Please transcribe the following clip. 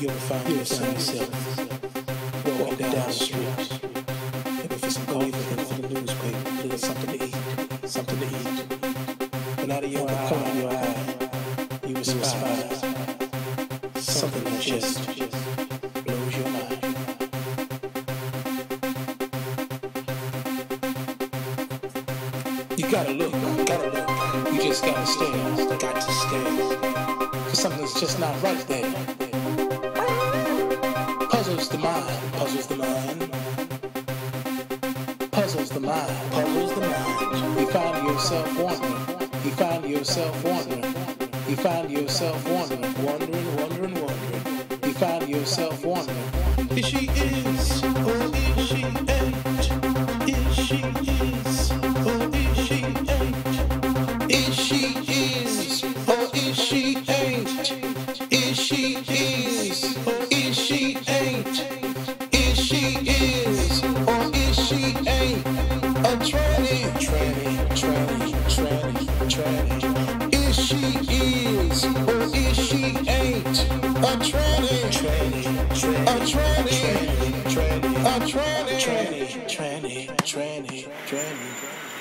you'll find yourself walking down the street, looking for some coffee, looking for the newspaper, looking for something to eat, something to eat. But out of your corner of your eye, you will spy something that just blows your mind. You gotta look, gotta look. You just gotta stare, got to stare. Something's just not right there. Puzzles the mind, puzzles the mind. Puzzles the mind, puzzles the mind. You find yourself wondering, you find yourself wondering. You find yourself wondering, wondering, wondering, wondering. You find yourself wondering. Is she is, or is she ain't? Is she is, or is she ain't? Is she is, or is she ain't? Is she is, Is she is, or is she ain't? A tranny, a tranny, tranny, tranny, a tranny, tranny, tranny, tranny, tranny.